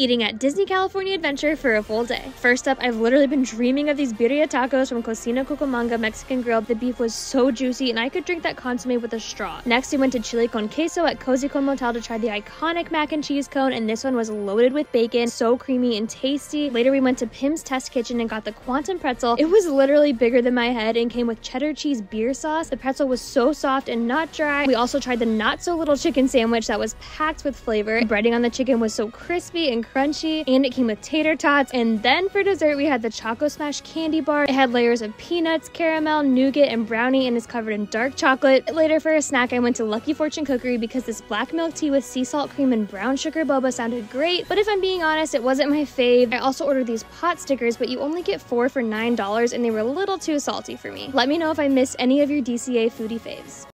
eating at Disney California Adventure for a full day. First up, I've literally been dreaming of these birria tacos from Cocina Cucamonga Mexican Grill. The beef was so juicy and I could drink that consomme with a straw. Next, we went to Chili Cone Queso at Cozy Cone Motel to try the iconic mac and cheese cone and this one was loaded with bacon, so creamy and tasty. Later, we went to Pym's Test Kitchen and got the Quantum Pretzel. It was literally bigger than my head and came with cheddar cheese beer sauce. The pretzel was so soft and not dry. We also tried the not so little chicken sandwich that was packed with flavor. The breading on the chicken was so crispy and crunchy, and it came with tater tots. And then for dessert, we had the Choco Smash candy bar. It had layers of peanuts, caramel, nougat, and brownie, and is covered in dark chocolate. Later for a snack, I went to Lucky Fortune Cookery because this black milk tea with sea salt cream and brown sugar boba sounded great. But if I'm being honest, it wasn't my fave. I also ordered these pot stickers, but you only get four for $9, and they were a little too salty for me. Let me know if I missed any of your DCA foodie faves.